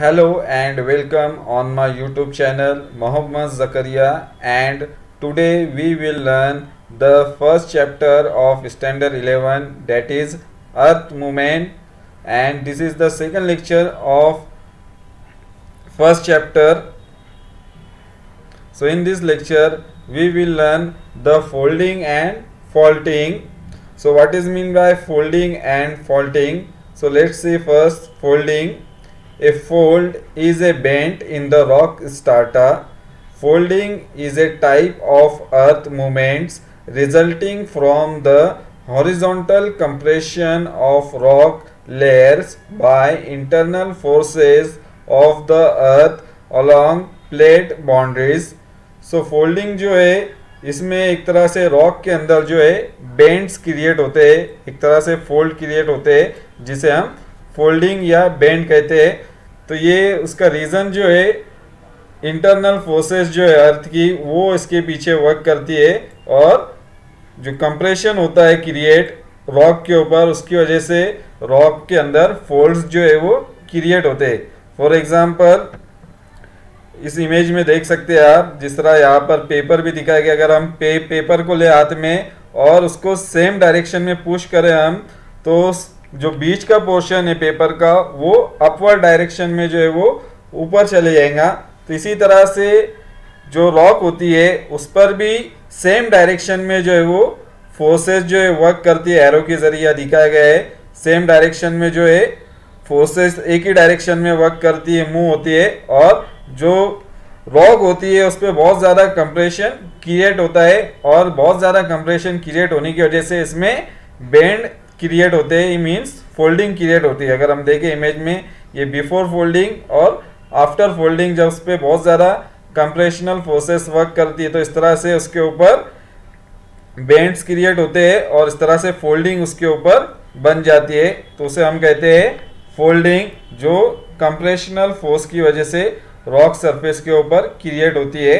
Hello and welcome on my YouTube channel Mohammad Zakaria and today we will learn the first chapter of standard 11 that is earth movement. And this is the second lecture of first chapter. So in this lecture we will learn the folding and faulting. So what is mean by folding and faulting? So let's see first folding a fold is a bend in the rock strata. Folding is a type of earth movements resulting from the horizontal compression of rock layers by internal forces of the earth along plate boundaries. so, folding जो है इसमें एक तरह से rock के अंदर जो है बेंड्स क्रिएट होते हैं एक तरह से फोल्ड क्रिएट होते हैं जिसे हम फोल्डिंग या बेंड कहते हैं तो ये उसका रीज़न जो है इंटरनल फोर्सेस जो है अर्थ की वो इसके पीछे वर्क करती है और जो कंप्रेशन होता है क्रिएट रॉक के ऊपर उसकी वजह से रॉक के अंदर फोल्ड्स जो है वो क्रिएट होते हैं। फॉर एग्जांपल इस इमेज में देख सकते हैं आप जिस तरह यहाँ पर पेपर भी दिखाया गया अगर हम पे, पेपर को ले हाथ में और उसको सेम डायरेक्शन में पुश करें हम तो जो बीच का पोर्शन है पेपर का, वो अपवर्ड डायरेक्शन में जो है वो ऊपर चले जाएगा। तो इसी तरह से जो रॉक होती है, उस पर भी सेम डायरेक्शन में जो है वो फोर्सेस जो है वर्क करती है। एरो के ज़रिए दिखाया गया है। सेम डायरेक्शन में जो है फोर्सेस एक ही डायरेक्शन में वर्क करती है मूव होती है। और जो रॉक होती है, उस पर बहुत ज़्यादा कंप्रेशन क्रिएट होता है। और बहुत ज़्यादा कंप्रेशन क्रिएट होने की वजह से इसमें बेंड क्रिएट होते हैं मीन्स फोल्डिंग क्रिएट होती है। अगर हम देखें इमेज में, ये बिफोर फोल्डिंग और आफ्टर फोल्डिंग जब उस पर बहुत ज़्यादा कंप्रेशनल फोर्सेस वर्क करती है तो इस तरह से उसके ऊपर बेंड्स क्रिएट होते हैं और इस तरह से फोल्डिंग उसके ऊपर बन जाती है। तो उसे हम कहते हैं फोल्डिंग जो कंप्रेशनल फोर्स की वजह से रॉक सरफेस के ऊपर क्रिएट होती है।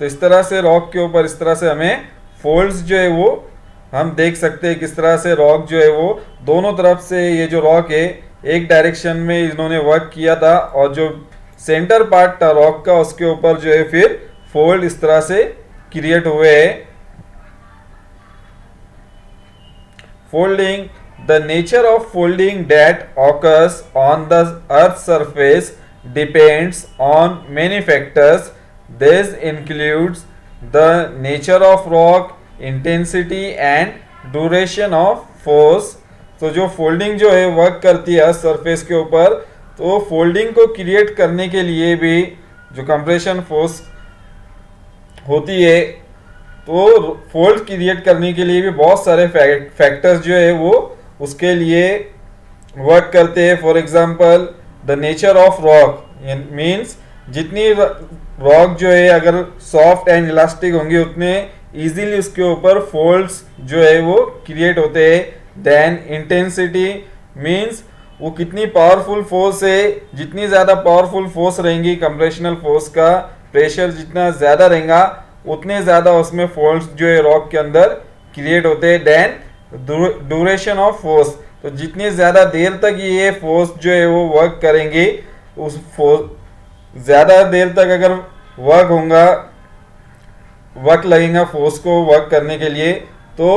तो इस तरह से रॉक के ऊपर इस तरह से हमें फोल्ड्स जो है वो, हम देख सकते हैं किस तरह से रॉक जो है वो, दोनों तरफ़ से ये जो रॉक है, एक डायरेक्शन में इन्होंने वर्क किया था और जो सेंटर पार्ट था रॉक का, उसके ऊपर जो है फिर फोल्ड इस तरह से क्रिएट हुए हैं। Folding the nature of folding that occurs on the earth surface depends on many factors this includes the nature of rock, intensity and duration of force. तो जो फोल्डिंग जो है वर्क करती है सरफेस के ऊपर तो फोल्डिंग को क्रिएट करने के लिए भी जो कंप्रेशन फोर्स होती है तो फोल्ड क्रिएट करने के लिए भी बहुत सारे फैक्टर्स जो है वो उसके लिए वर्क करते हैं. For example the nature of rock means जितनी रॉक जो है, अगर सॉफ्ट एंड इलास्टिक होंगे उतने इजीली उसके ऊपर फोल्ड्स जो है वो क्रिएट होते हैं। देन इंटेंसिटी मींस वो कितनी पावरफुल फोर्स है, जितनी ज़्यादा पावरफुल फोर्स रहेंगी कंप्रेशनल फोर्स का प्रेशर जितना ज़्यादा रहेगा, उतने ज़्यादा उसमें फोल्ड्स जो है रॉक के अंदर क्रिएट होते हैं। देन ड्यूरेशन ऑफ़ फोर्स तो जितनी ज़्यादा देर तक ये फोर्स जो है वो वर्क करेंगे, उस फोर्स ज़्यादा देर तक अगर वर्क होगा वर्क लगेगा फोर्स को वर्क करने के लिए तो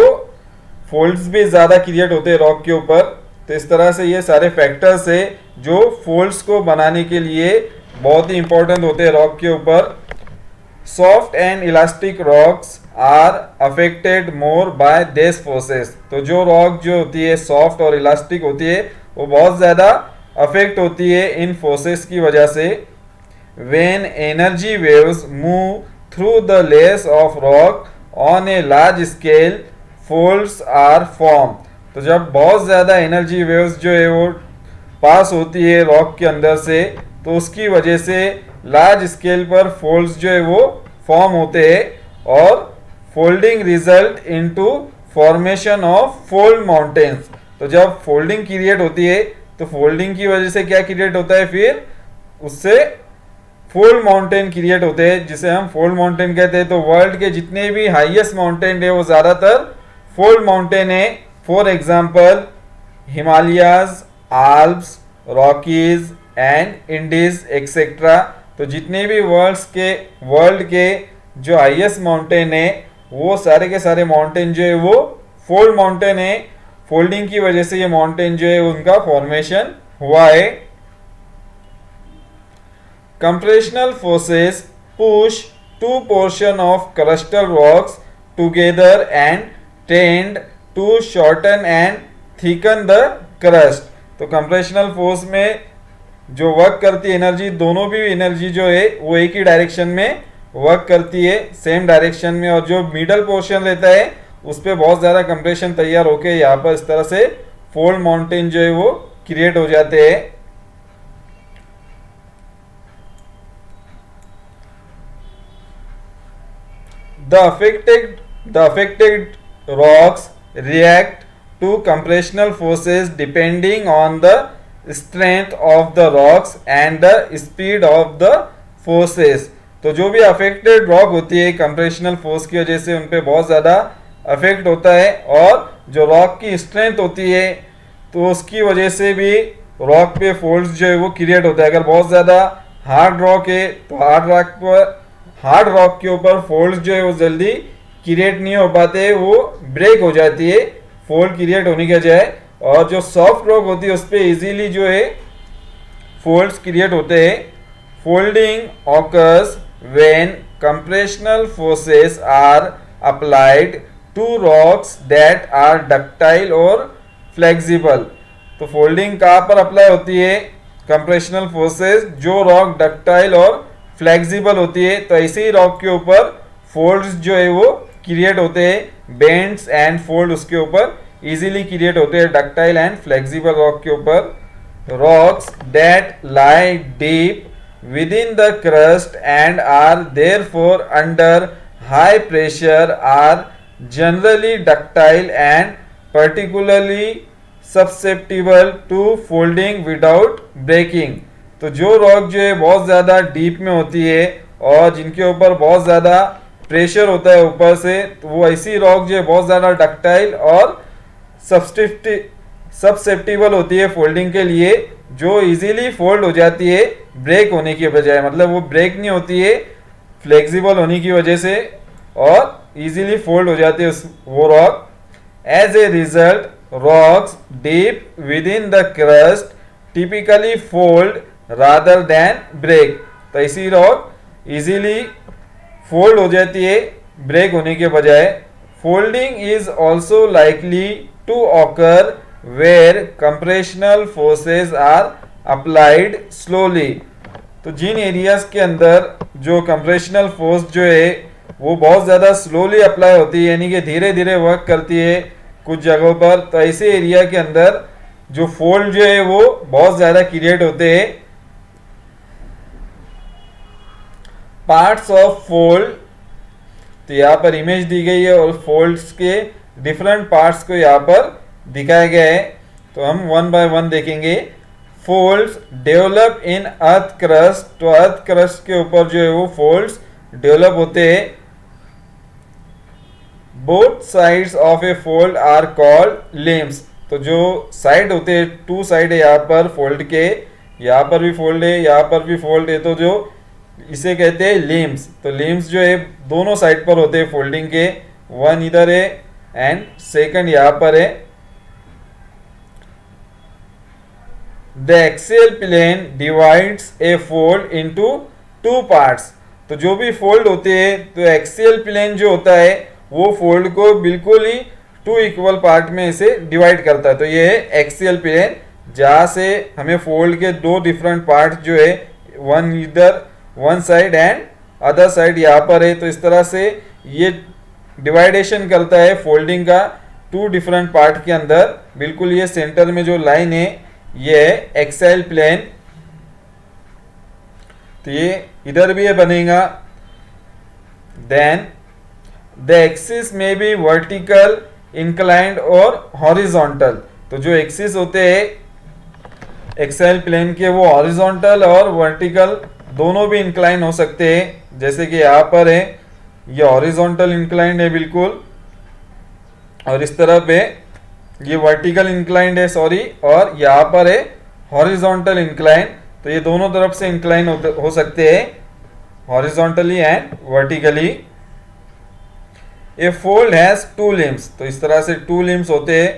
फोल्ड्स भी ज़्यादा क्रिएट होते हैं रॉक के ऊपर। तो इस तरह से ये सारे फैक्टर्स है जो फोल्ड्स को बनाने के लिए बहुत ही इंपॉर्टेंट होते हैं रॉक के ऊपर। Soft and elastic rocks are affected more by these forces तो जो रॉक जो होती है सॉफ्ट और इलास्टिक होती है, वो बहुत ज़्यादा अफेक्ट होती है इन फोर्सेस की वजह से। When energy waves move through the layers of rock on a large scale, folds are formed. तो जब बहुत ज़्यादा एनर्जी वेव्स जो है वो पास होती है रॉक के अंदर से तो उसकी वजह से लार्ज स्केल पर फोल्ड्स जो है वो फॉर्म होते हैं और folding result into formation of fold mountains तो जब फोल्डिंग क्रिएट होती है तो फोल्डिंग की वजह से क्या क्रिएट होता है फिर? उससे फोल्ड माउंटेन क्रिएट होते हैं, जिसे हम फोल्ड माउंटेन कहते हैं। तो वर्ल्ड के जितने भी हाईएस्ट माउंटेन है, वो ज़्यादातर फोल्ड माउंटेन है। For example Himalayas Alps Rockies and Andes etcetera तो जितने भी वर्ल्ड के वर्ल्ड के जो हाईएस्ट माउंटेन है, वो सारे के सारे माउंटेन जो है, वो फोल्ड माउंटेन है। फोल्डिंग की वजह से ये माउंटेन जो है, उनका फॉर्मेशन हुआ है। Compressional forces push two portion of crustal rocks together and tend to shorten and thicken the crust तो कंप्रेशनल फोर्स में जो वर्क करती है एनर्जी दोनों भी एनर्जी जो है, वो एक ही डायरेक्शन में वर्क करती है सेम डायरेक्शन में और जो मिडल पोर्शन रहता है, उस पर बहुत ज़्यादा कंप्रेशन तैयार होके यहाँ पर इस तरह से फोल्ड माउंटेन जो है वो क्रिएट हो जाते हैं। The affected the affected rocks react to compressional forces depending on the strength of the rocks and the speed of the forces तो जो भी अफेक्टेड रॉक होती है कंप्रेशनल फोर्स की वजह से उन पर बहुत ज़्यादा अफेक्ट होता है और जो रॉक की स्ट्रेंथ होती है तो उसकी वजह से भी रॉक पे फोल्ड्स जो है वो क्रिएट होता है अगर बहुत ज़्यादा हार्ड रॉक है तो हार्ड रॉक पर हार्ड रॉक के ऊपर फोल्ड जो है वो जल्दी क्रिएट नहीं हो पाते, वो ब्रेक हो जाती है। फोल्ड क्रिएट होने के बजाय और जो सॉफ्ट रॉक होती है, उस पर इजीली जो है फोल्ड्स क्रिएट होते हैं। Folding occurs when compressional forces are applied to rocks that are ductile or flexible. तो फोल्डिंग कहाँ पर अप्लाई होती है? कंप्रेशनल फोर्सेस जो रॉक डक्टाइल और फ्लेक्सिबल होती है तो ऐसे ही रॉक के ऊपर फोल्ड्स जो है वो क्रिएट होते हैं, बेंड्स एंड फोल्ड उसके ऊपर इजीली क्रिएट होते हैं डक्टाइल एंड फ्लेक्सिबल रॉक के ऊपर rocks that lie deep within the crust and are therefore under high pressure are generally ductile and particularly susceptible to folding without breaking तो जो rock जो है, बहुत ज़्यादा डीप में होती है और जिनके ऊपर बहुत ज़्यादा प्रेशर होता है ऊपर से तो वो ऐसी रॉक जो है, बहुत ज़्यादा डक्टाइल और सबसेप्टिबल होती है फोल्डिंग के लिए, जो इजीली फोल्ड हो जाती है ब्रेक होने की बजाय। मतलब वो ब्रेक नहीं होती है फ्लेक्सिबल होने की वजह से और इजीली फोल्ड हो जाती है उस, वो rock as a result rocks deep within the crust typically fold rather than break तो ऐसी रॉक इजीली फोल्ड हो जाती है ब्रेक होने के बजाय। Folding is also likely to occur where compressional forces are applied slowly तो जिन एरियाज़ के अंदर जो कंप्रेशनल फोर्स जो है, वो बहुत ज़्यादा स्लोली अप्लाई होती है, यानी कि धीरे धीरे वर्क करती है कुछ जगहों पर। तो ऐसे एरिया के अंदर जो फोल्ड जो है, वो बहुत ज़्यादा क्रिएट होते हैं। पार्ट्स ऑफ़ फोल्ड तो यहाँ पर इमेज दी गई है और फोल्ड्स के डिफरेंट पार्ट्स को यहाँ पर दिखाया गया है। तो हम वन बाय वन देखेंगे। Folds develop in earth crust तो अर्थ क्रस्ट के ऊपर जो है वो फोल्ड्स डेवलप होते हैं। Both sides of a fold are called limbs. तो जो साइड होते हैं, टू साइड है यहाँ पर फोल्ड के। यहाँ पर भी फोल्ड है, यहाँ पर भी फोल्ड है तो जो इसे कहते हैं लिम्स तो लिम्स जो है, दोनों साइड पर होते हैं फोल्डिंग के. वन इधर है एंड सेकंड यहाँ पर है. The axial plane divides a fold into two parts तो जो भी फोल्ड होते हैं तो एक्सेल प्लेन जो होता है, वो फोल्ड को बिल्कुल ही टू इक्वल पार्ट में इसे डिवाइड करता है। तो ये है एक्सेल प्लेन जहाँ से हमें फोल्ड के दो डिफरेंट पार्ट जो है वन इधर one side and other side यहाँ पर है तो इस तरह से ये डिवाइडेशन करता है फोल्डिंग का टू डिफरेंट पार्ट के अंदर। बिल्कुल ये सेंटर में जो लाइन है, ये एक्सेल प्लेन। तो ये इधर भी ये बनेगा। देन द एक्सिस में भी वर्टिकल, इंक्लाइंड और हॉरिजॉन्टल। तो जो एक्सिस होते हैं, एक्सेल प्लेन के वो हॉरिजॉन्टल और वर्टिकल दोनों भी इंक्लाइन हो सकते हैं। जैसे कि यहाँ पर है ये हॉरिजॉन्टल इंक्लाइंड है बिल्कुल। और इस तरफ़ है ये वर्टिकल इंक्लाइंड है सॉरी और यहाँ पर है हॉरिजॉन्टल इंक्लाइन तो ये दोनों तरफ़ से इंक्लाइन हो, हो सकते हैं। Horizontally and vertically a fold has two limbs तो इस तरह से टू लिम्स होते हैं।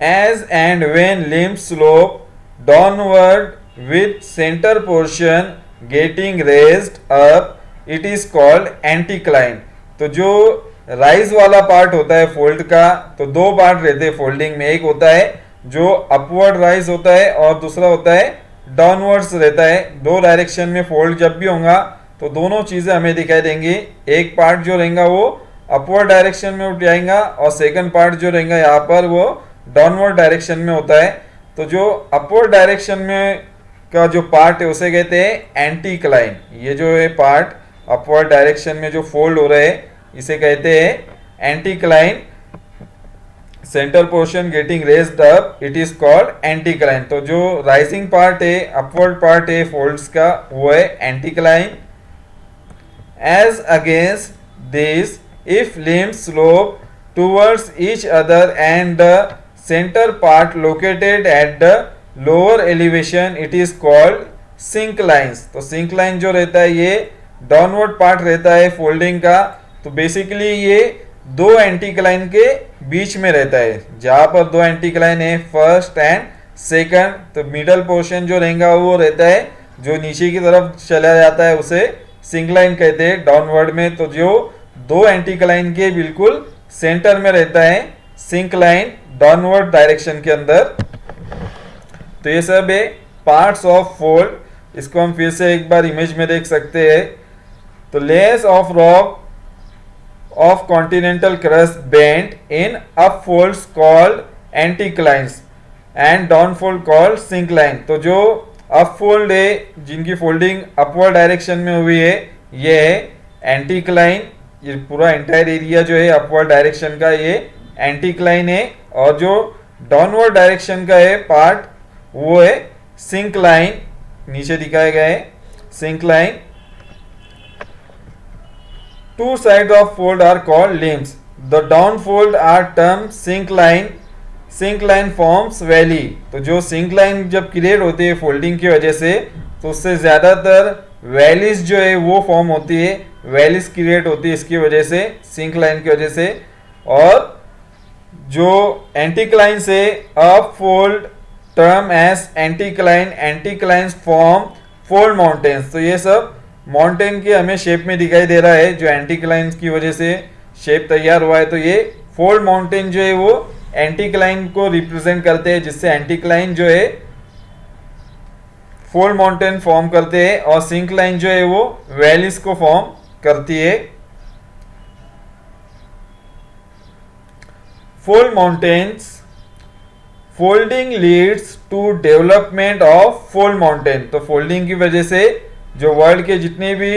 As and when limbs slope downward with center portion getting raised up, it is called anticline. तो जो राइज वाला पार्ट होता है फोल्ड का तो दो पार्ट रहते हैं फोल्डिंग में। एक होता है जो अपवर्ड राइज होता है और दूसरा होता है डाउनवर्ड्स रहता है। दो डायरेक्शन में फोल्ड जब भी होगा तो दोनों चीज़ें हमें दिखाई देंगी। एक पार्ट जो रहेगा वो अपवर्ड डायरेक्शन में उठ जाएगा और सेकंड पार्ट जो रहेगा यहाँ पर वो डाउनवर्ड डायरेक्शन में होता है। तो जो अपवर्ड डायरेक्शन में का जो पार्ट है, उसे कहते हैं एंटी क्लाइन ये जो है पार्ट अपवर्ड डायरेक्शन में जो फोल्ड हो रहे हैं, इसे कहते हैं anticline centre portion getting raised up it is called anticline तो जो राइजिंग पार्ट है अपवर्ड पार्ट है फोल्ड्स का, वो है anticline as against this if limb slope towards each other and center part located at the lower elevation, it is called synclines तो syncline जो रहता है, ये डाउनवर्ड पार्ट रहता है फोल्डिंग का तो बेसिकली ये दो एंटी क्लाइन के बीच में रहता है। जहाँ पर दो एंटी क्लाइन है फ़र्स्ट एंड सेकंड तो मिडल पोर्शन जो रहेगा वो रहता है, जो नीचे की तरफ़ चला जाता है, उसे सिंक लाइन कहते हैं। डाउनवर्ड में तो जो दो एंटी क्लाइन के बिल्कुल सेंटर में रहता है सिंक लाइन डाउनवर्ड डायरेक्शन के अंदर। तो ये सब है पार्ट्स ऑफ़ फोल्ड। इसको हम फिर से एक बार इमेज में देख सकते हैं। तो layers of rock of continental crust bent in up folds called anticlines and down fold called syncline. तो जो अप फोल्ड है, जिनकी फोल्डिंग अपवर्ड डायरेक्शन में हुई है, ये है एंटीक्लाइन ये पूरा एंटायर एरिया जो है अपवर्ड डायरेक्शन का, ये एंटीक्लाइन है और जो डाउनवर्ड डायरेक्शन का है पार्ट वो है सिंक लाइन नीचे दिखाए गए syncline two side of fold are called limbs the down fold are term syncline syncline forms valley तो जो सिंक लाइन जब क्रिएट होती है फोल्डिंग की वजह से तो उससे ज़्यादातर वैलीज जो है वो फॉर्म होती है। वैलीज क्रिएट होती है इसकी वजह से सिंक लाइन की वजह से। और जो एंटीक्लाइन से up fold term as anticline anticline form fold mountains तो ये सब माउंटेन के हमें शेप में दिखाई दे रहा है, जो एंटीक्लाइन की वजह से शेप तैयार हुआ है। तो ये फोल्ड माउंटेन जो है वो एंटीक्लाइन को रिप्रेजेंट करते हैं, जिससे एंटीक्लाइन जो है फोल्ड माउंटेन फॉर्म करते हैं और सिंक लाइन जो है वो वैलीज को फॉर्म करती है। Fold mountains folding leads to development of fold mountain तो folding की वजह से जो वर्ल्ड के जितने भी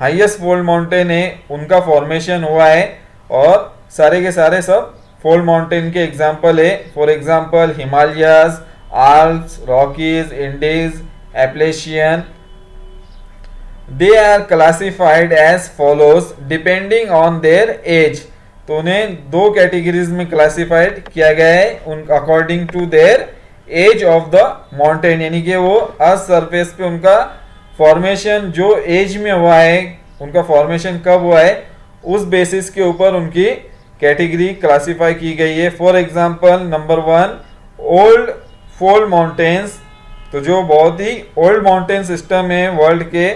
हाईएस्ट फोल्ड माउंटेन है उनका फॉर्मेशन हुआ है और सारे के सारे सब फोल्ड माउंटेन के एग्ज़ाम्पल है for example Himalayas Alps Rockies Andes Appalachian they are classified as follows depending on their age तो उन्हें दो कैटेगरीज में क्लासिफाइड किया गया है, उन according to their age of the mountain यानी कि वो अर्थ सरफेस पे उनका फॉर्मेशन जो एज में हुआ है, उनका फॉर्मेशन कब हुआ है, उस बेसिस के ऊपर उनकी कैटेगरी क्लासिफाई की गई है। For example number one old fold mountains तो जो बहुत ही ओल्ड माउंटेन सिस्टम है वर्ल्ड के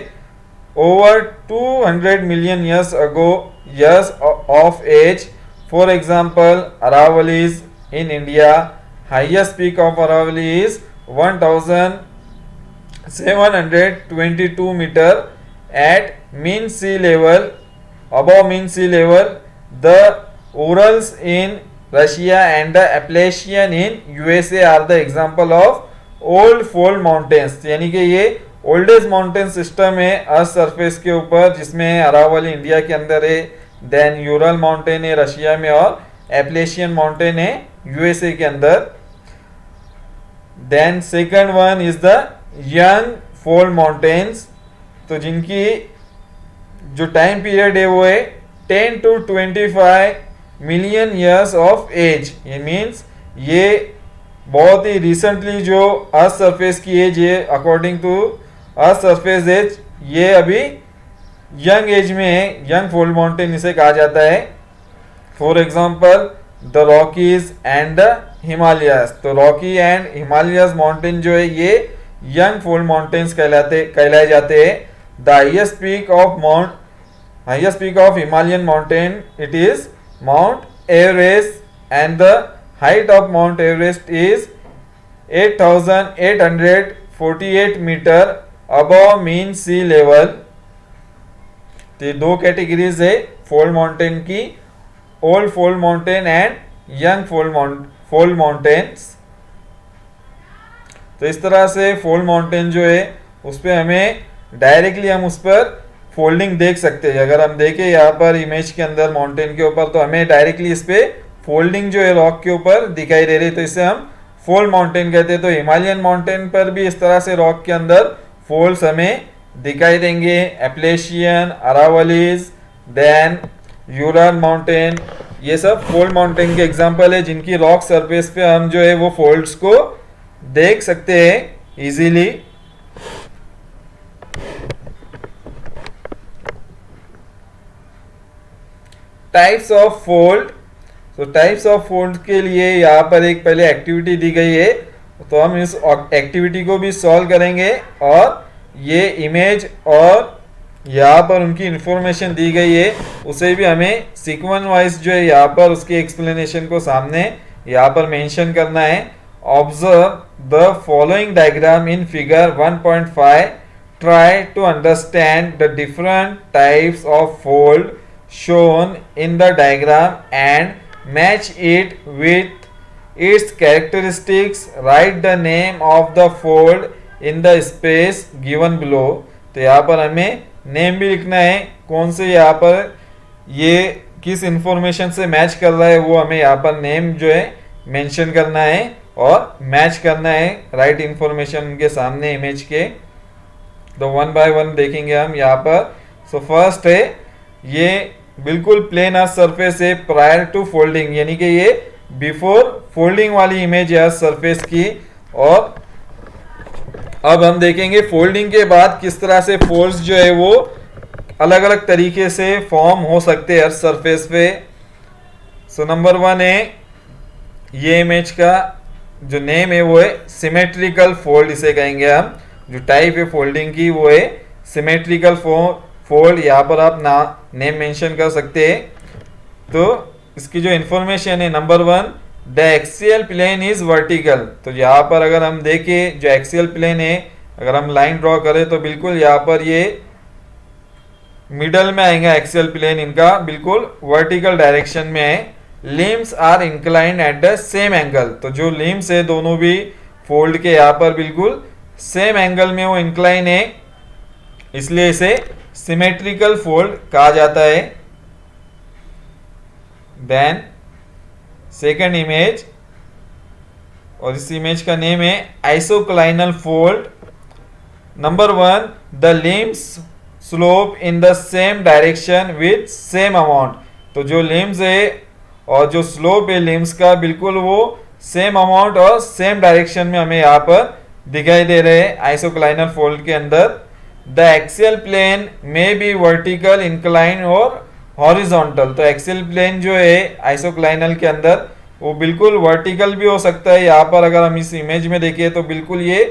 over 200 million years ago years of age. For example, Aravalli is in India. Highest peak of Aravalli is 1722 meter at mean sea level. Above mean sea level, the Urals in Russia and the Appalachian in USA are the example of old fold mountains. यानी कि ये oldest mountain system है earth surface के ऊपर, जिसमें Aravalli India के अंदर है, देन यूरल माउंटेन है रशिया में और एप्लेशियन माउंटेन है यूएसए के अंदर। Then second one is the young fold mountains. तो जिनकी जो टाइम पीरियड है वो है ten to twenty five million years of age. ये मीन्स ये बहुत ही रिसेंटली जो अर्थ सरफेस की एज है अकॉर्डिंग टू सरफेस एज ये अभी यंग एज में है यंग फोल्ड माउंटेन इसे कहा जाता है। For example the Rockies and the Himalayas तो रॉकी एंड हिमालयस माउंटेन जो है, ये यंग फोल्ड माउंटेन्स कहलाते, कहलाए जाते हैं। The highest peak of mount highest peak of Himalayan mountain it is Mount Everest and the height of Mount Everest is 8848 metre above mean sea level तो दो categories है फोल्ड माउंटेन की old fold mountain and young fold fold mountains तो इस तरह से fold mountain जो है, उस पर हमें डायरेक्टली हम उस पर फोल्डिंग देख सकते हैं। अगर हम देखें यहाँ पर इमेज के अंदर माउंटेन के ऊपर तो हमें डायरेक्टली इस पर फोल्डिंग जो है रॉक के ऊपर दिखाई दे रही है। तो इसे हम फोल्ड माउंटेन कहते हैं। तो हिमालयन माउंटेन पर भी इस तरह से रॉक के अंदर फोल्ड्स हमें दिखाई देंगे। Appalachian Aravallis then Ural mountain. ये सब फोल्ड माउंटेन के एग्जांपल है, जिनकी रॉक सरफेस पे हम जो है वो फोल्ड्स को देख सकते हैं इजीली टाइप्स ऑफ़ फोल्ड तो टाइप्स ऑफ़ फोल्ड के लिए यहाँ पर एक पहले एक्टिविटी दी गई है। तो हम इस एक्टिविटी को भी सॉल्व करेंगे और ये इमेज और यहाँ पर उनकी इंफॉर्मेशन दी गई है, उसे भी हमें सीक्वेंस वाइज जो है यहाँ पर उसकी एक्सप्लेनेशन को सामने यहाँ पर मेंशन करना है। Observe the following diagram in figure 1.5 try to understand the different types of fold shown in the diagram and match it with its characteristics, write the name of the fold in the space given below. तो यहाँ पर हमें name भी लिखना है। कौन से यहाँ पर ये किस इंफॉर्मेशन से मैच कर रहा है, वो हमें यहाँ पर नेम जो है मेंशन करना है और मैच करना है राइट इंफॉर्मेशन के सामने इमेज के। तो वन बाय वन देखेंगे हम यहाँ पर। सो so फ़र्स्ट है, ये बिल्कुल प्लेन अर्थ सरफेस है प्रायर टू फोल्डिंग यानी कि ये बिफोर फोल्डिंग वाली इमेज है सरफेस की, और अब हम देखेंगे फोल्डिंग के बाद किस तरह से फोल्ड्स जो है वो अलग अलग तरीके से फॉर्म हो सकते हैं सरफेस पे। सो नंबर वन है ये इमेज का, जो नेम है वो है सिमेट्रिकल फोल्ड इसे कहेंगे हम। जो टाइप है फोल्डिंग की वो है सिमेट्रिकल फोल्ड यहाँ पर आप ना नेम मेंशन कर सकते हैं। तो इसकी जो इंफॉर्मेशन है number one the axial plane is vertical तो यहाँ पर अगर हम देखें, जो एक्सियल प्लेन है, अगर हम लाइन ड्रॉ करें तो बिल्कुल यहाँ पर ये मिडल में आएगा एक्सियल प्लेन इनका, बिल्कुल वर्टिकल डायरेक्शन में है। Limbs are inclined at the same angle तो जो लिम्स है, दोनों भी फोल्ड के यहाँ पर बिल्कुल सेम एंगल में वो इंक्लाइन है। इसलिए इसे सिमेट्रिकल फोल्ड कहा जाता है। देन सेकेंड इमेज और इस इमेज का नेम है isoclinal fold number one the limbs slope in the same direction with same amount तो जो लिम्स है और जो स्लोप है लिम्स का, बिल्कुल वो सेम अमाउंट और सेम डायरेक्शन में हमें यहाँ पर दिखाई दे रहे हैं आइसोक्लाइनल फोल्ड के अंदर. The axial plane may be vertical incline और हॉरिजॉन्टल तो एक्सियल प्लेन जो है, आइसोक्लाइनल के अंदर, वो बिल्कुल वर्टिकल भी हो सकता है। यहाँ पर अगर हम इस इमेज में देखिए तो बिल्कुल ये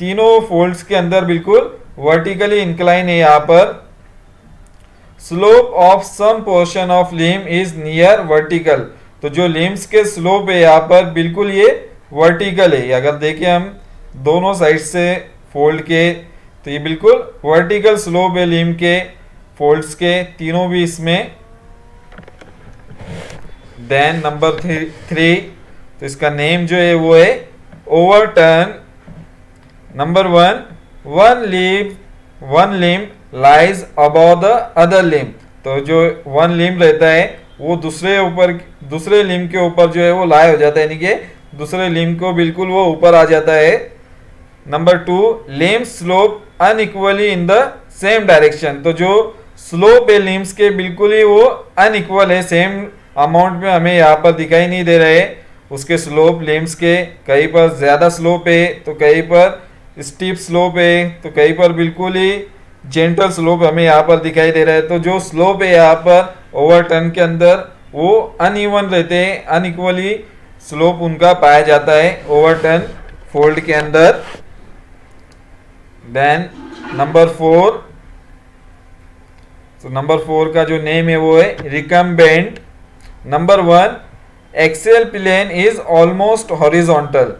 तीनों फोल्ड्स के अंदर बिल्कुल वर्टिकली इंक्लाइन है यहाँ पर। Slope of some portion of limb is near vertical तो जो लिम्स के स्लोप है यहाँ पर, बिल्कुल ये वर्टिकल है। अगर देखिए हम दोनों साइड से फोल्ड के तो ये बिल्कुल वर्टिकल स्लोप है लिम के। फोल्ड्स के तीनों भी इसमें देन नंबर थ्री तो इसका नेम जो है वो है overturn number one one leave one limb lies about the other limb तो जो वन लिम रहता है, वो दूसरे ऊपर, दूसरे लिम के ऊपर जो है वो लाए हो जाता है, यानी कि दूसरे लिम को बिल्कुल वो ऊपर आ जाता है। Number two limb slope unequally in the same direction तो जो स्लोप है लिम्स के बिल्कुल ही वो अनइक्वल है सेम अमाउंट में हमें यहाँ पर दिखाई नहीं दे रहे। उसके स्लोप लिम्स के कहीं पर ज़्यादा स्लोप है तो कहीं पर स्टीप स्लोप है तो कहीं पर बिल्कुल ही जेंटल स्लोप हमें यहाँ पर दिखाई दे रहा है। तो जो स्लोप है यहाँ पर ओवर टर्न के अंदर वो अनइवन रहते हैं अनइक्वली स्लोप उनका पाया जाता है ओवर टर्न फोल्ड के अंदर। देन नंबर फोर तो नंबर फोर का जो नेम है वो है recumbent number one axial plane is almost horizontal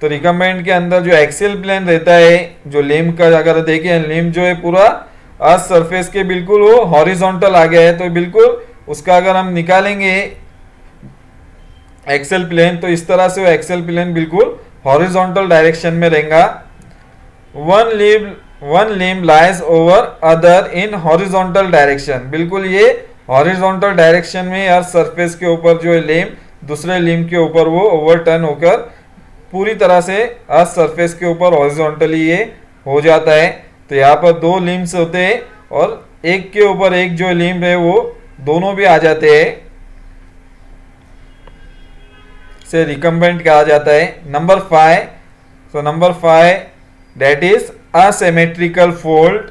तो रिकमेंड के अंदर जो एक्सेल प्लेन रहता है, जो लिम का अगर देखें लिम जो है पूरा अर्थ सरफेस के बिल्कुल वो हॉरिजॉन्टल आ गया है तो बिल्कुल उसका अगर हम निकालेंगे एक्सेल प्लेन तो इस तरह से वो एक्सेल प्लेन बिल्कुल हॉरिजॉन्टल डायरेक्शन में रहेगा। One limb one limb lies over other in horizontal direction बिल्कुल ये हॉरिजॉन्टल डायरेक्शन में अर्थ सरफेस के ऊपर जो है लिम दूसरे लिम के ऊपर वो ओवरटर्न होकर पूरी तरह से अर्थ सरफेस के ऊपर हॉरिजॉन्टली ये हो जाता है। तो यहाँ पर दो लिम्स होते हैं और एक के ऊपर एक जो लिम्ब है वो दोनों भी आ जाते हैं। से रिकम्बेंट कहा जाता है। Number five so number five that is asymmetrical fold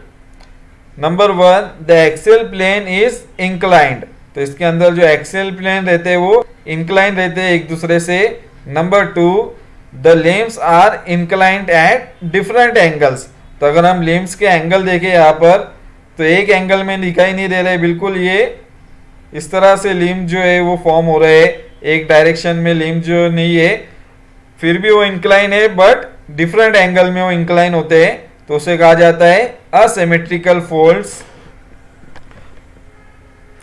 number one the axial plane is inclined तो इसके अंदर जो एक्सेल प्लेन रहते हैं वो इंक्लाइन रहते हैं एक दूसरे से. Number two the limbs are inclined at different angles तो अगर हम लिम्स के एंगल देखें यहाँ पर तो एक एंगल में दिखाई नहीं दे रहे बिल्कुल ये इस तरह से लिम जो है वो फॉर्म हो रहे हैं. एक डायरेक्शन में लिम जो नहीं है, फिर भी वो इंक्लाइन है बट डिफरेंट एंगल में वो इंक्लाइन होते हैं. तो उसे कहा जाता है असिमेट्रिकल फोल्ड्स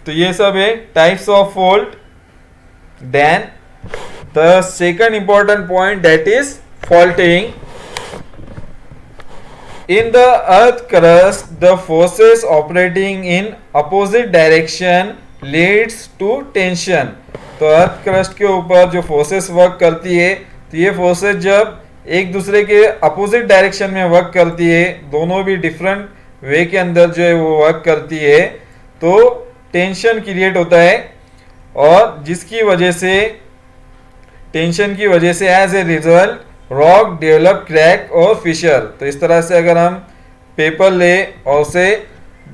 तो ये सब है types of fold then the second important point that is faulting In the earth crust, the forces operating in opposite direction leads to tension. तो अर्थ क्रस्ट के ऊपर जो फोर्सेस वर्क करती है तो ये फोर्सेस जब एक दूसरे के अपोजिट डायरेक्शन में वर्क करती है, दोनों भी डिफरेंट वे के अंदर जो है वो वर्क करती है तो टेंशन क्रिएट होता है और जिसकी वजह से टेंशन की वजह से as a result rock develop crack और फिशर तो इस तरह से अगर हम पेपर ले और उसे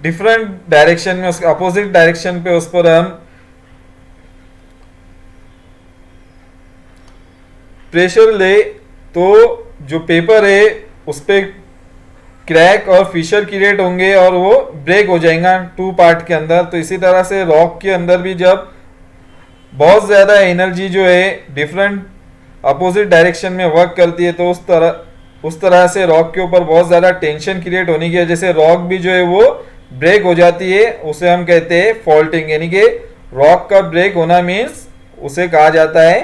डिफरेंट डायरेक्शन में उसके अपोजिट डायरेक्शन पे उस पर हम प्रेशर ले तो जो पेपर है उस पर क्रैक और फिशर क्रिएट होंगे और वो ब्रेक हो जाएगा टू पार्ट के अंदर। तो इसी तरह से रॉक के अंदर भी जब बहुत ज़्यादा एनर्जी जो है डिफरेंट अपोजिट डायरेक्शन में वर्क करती है तो उस तरह उस तरह से रॉक के ऊपर बहुत ज़्यादा टेंशन क्रिएट होने की वजह से रॉक भी जो है, वो ब्रेक हो जाती है। उसे हम कहते हैं फॉल्टिंग यानी कि रॉक का ब्रेक होना मीन्स उसे कहा जाता है